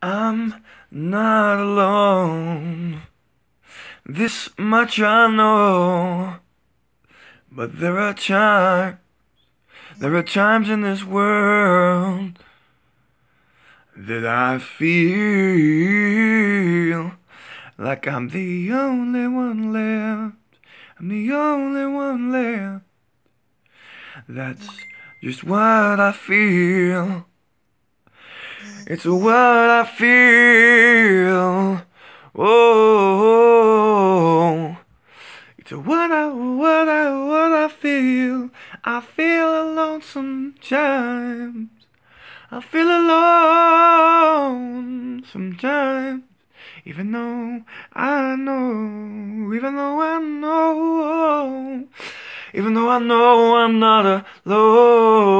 I'm not alone. This much I know. But there are times, there are times in this world that I feel like I'm the only one left. I'm the only one left. That's just what I feel. It's what I feel. Oh, it's what I, what I, what I feel. I feel alone sometimes. I feel alone sometimes. Even though I know, even though I know, even though I know I'm not alone.